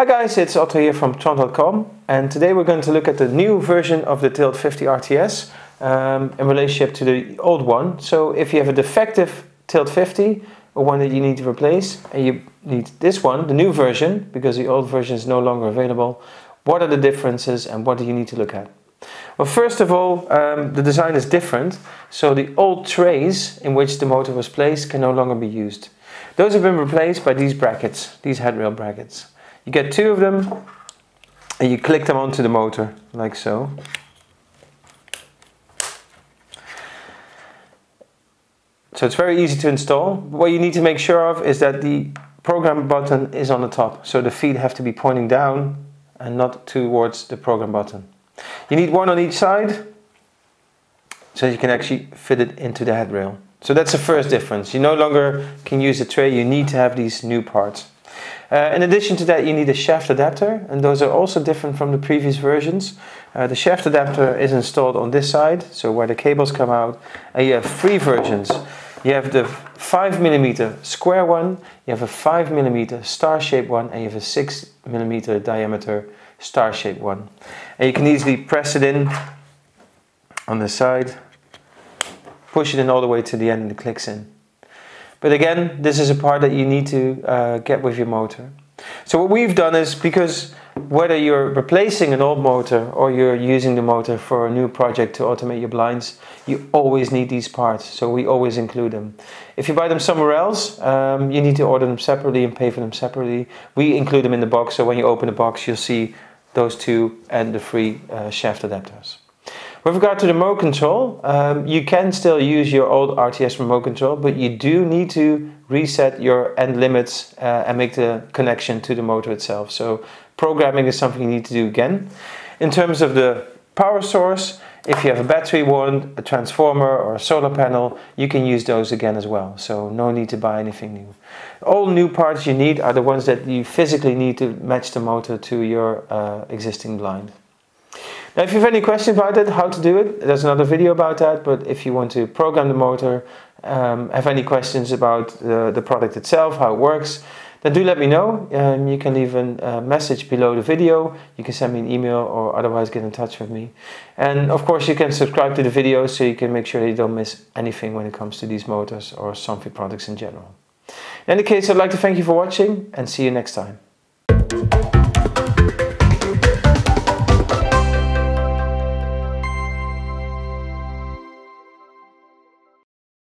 Hi guys, it's Otto here from Tromm.com and today we're going to look at the new version of the Tilt 50 RTS um, in relationship to the old one. So if you have a defective Tilt 50 or one that you need to replace and you need this one, the new version, because the old version is no longer available, what are the differences and what do you need to look at? Well, first of all, um, the design is different. So the old trays in which the motor was placed can no longer be used. Those have been replaced by these brackets, these headrail brackets. You get two of them and you click them onto the motor like so. So it's very easy to install. What you need to make sure of is that the program button is on the top. So the feet have to be pointing down and not towards the program button. You need one on each side so you can actually fit it into the headrail. So that's the first difference. You no longer can use a tray, you need to have these new parts. Uh, in addition to that, you need a shaft adapter, and those are also different from the previous versions. Uh, the shaft adapter is installed on this side, so where the cables come out, and you have three versions. You have the 5mm square one, you have a 5mm star-shaped one, and you have a 6mm diameter star-shaped one. And you can easily press it in on the side, push it in all the way to the end and it clicks in. But again, this is a part that you need to uh, get with your motor. So what we've done is because whether you're replacing an old motor or you're using the motor for a new project to automate your blinds, you always need these parts. So we always include them. If you buy them somewhere else, um, you need to order them separately and pay for them separately. We include them in the box, so when you open the box, you'll see those two and the free uh, shaft adapters. With regard to the remote control, um, you can still use your old RTS remote control, but you do need to reset your end limits uh, and make the connection to the motor itself. So programming is something you need to do again. In terms of the power source, if you have a battery one, a transformer or a solar panel, you can use those again as well. So no need to buy anything new. All new parts you need are the ones that you physically need to match the motor to your uh, existing blind. Now if you have any questions about it, how to do it, there's another video about that, but if you want to program the motor, um, have any questions about the, the product itself, how it works, then do let me know. Um, you can leave a uh, message below the video, you can send me an email or otherwise get in touch with me. And of course you can subscribe to the video so you can make sure you don't miss anything when it comes to these motors or Somfy products in general. In any case, I'd like to thank you for watching and see you next time.